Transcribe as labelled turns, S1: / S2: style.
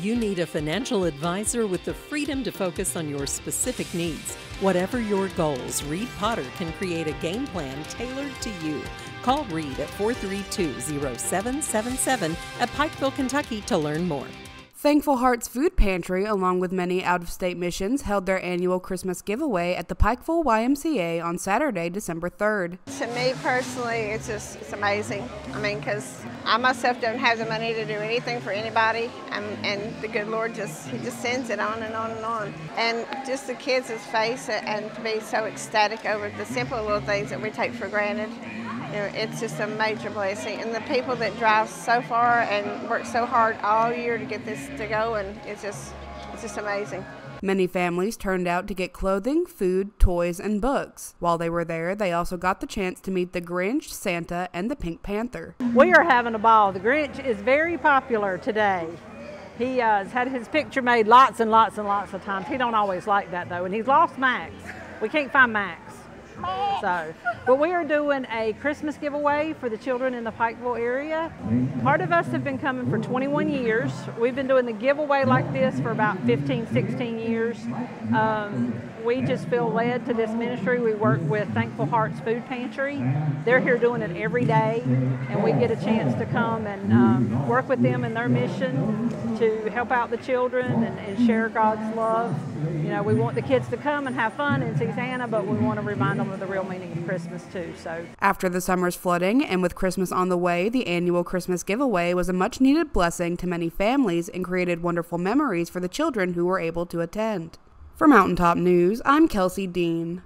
S1: You need a financial advisor with the freedom to focus on your specific needs. Whatever your goals, Reed Potter can create a game plan tailored to you. Call Reed at 432 0777 at Pikeville, Kentucky to learn more.
S2: Thankful Hearts Food Pantry, along with many out of state missions, held their annual Christmas giveaway at the Pikeville YMCA on Saturday, December 3rd.
S3: To me personally, it's just it's amazing. I mean, because I myself don't have the money to do anything for anybody, um, and the good Lord just He just sends it on and on and on. And just the kids' face and to be so ecstatic over the simple little things that we take for granted it's just a major blessing. And the people that drive so far and work so hard all year to get this to go, and it's just, it's just amazing.
S2: Many families turned out to get clothing, food, toys, and books. While they were there, they also got the chance to meet the Grinch, Santa, and the Pink Panther.
S4: We are having a ball. The Grinch is very popular today. He uh, has had his picture made lots and lots and lots of times. He don't always like that though, and he's lost Max. We can't find Max. So, but we are doing a Christmas giveaway for the children in the Pikeville area. Part of us have been coming for 21 years. We've been doing the giveaway like this for about 15, 16 years. Um, we just feel led to this ministry. We work with Thankful Hearts Food Pantry. They're here doing it every day, and we get a chance to come and um, work with them in their mission to help out the children and, and, share God's love. You know, we want the kids to come and have fun and see Santa, but we want to remind them of the real meaning of Christmas too. So
S2: after the summer's flooding and with Christmas on the way, the annual Christmas giveaway was a much needed blessing to many families and created wonderful memories for the children who were able to attend. For Mountaintop News, I'm Kelsey Dean.